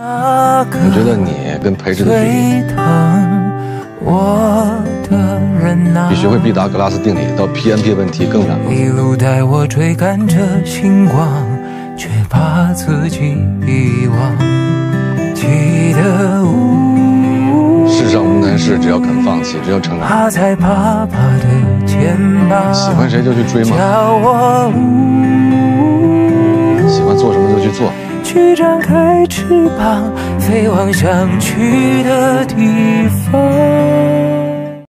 我觉得你跟培植的距离，比学会毕达哥拉斯定理到 PNP 问题更难吗？一路带我追赶着星光，却把自己遗忘。记得世上无难事，只要肯放弃，只要承担。喜欢谁就去追吗？去做。去展开翅膀，飞往想去的地方。